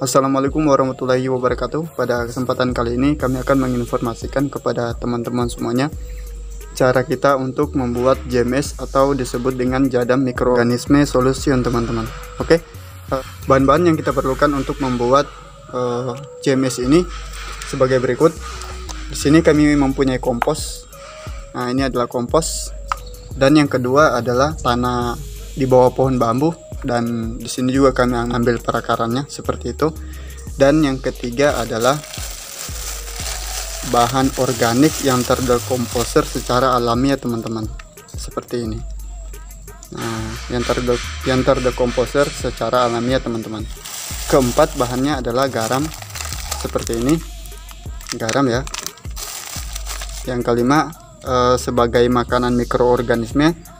Assalamualaikum warahmatullahi wabarakatuh. Pada kesempatan kali ini kami akan menginformasikan kepada teman-teman semuanya cara kita untuk membuat JMS atau disebut dengan jadam mikroorganisme solution teman-teman. Oke. Bahan-bahan yang kita perlukan untuk membuat uh, eh, JMS ini sebagai berikut. Di sini kami mempunyai kompos. Nah, ini adalah kompos. Dan yang kedua adalah tanah di bawah pohon bambu dan di sini juga kami ambil perakarannya seperti itu. Dan yang ketiga adalah bahan organik yang terdekomposer secara alami ya teman-teman. Seperti ini. Nah yang terde yang terdekomposer secara alami ya teman-teman. Keempat bahannya adalah garam. Seperti ini. Garam ya. Yang kelima eh, sebagai makanan mikroorganisme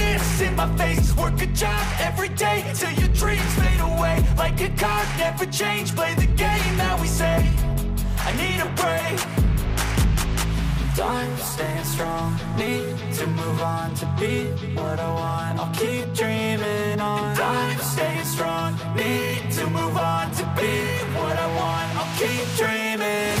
in my face. Work a job every day till your dreams fade away. Like a card, never change, play the game that we say. I need a break. Time staying strong, need to move on to be what I want. I'll keep dreaming on. Time staying strong, need to move on to be what I want. I'll keep dreaming